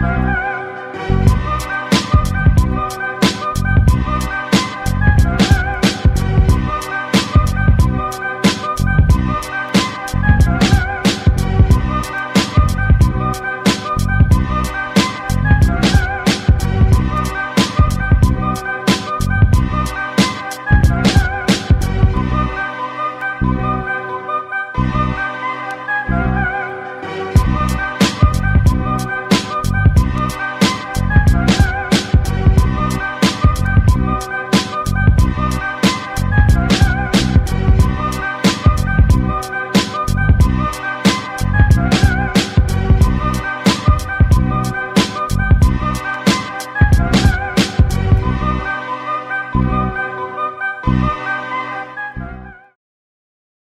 Bye.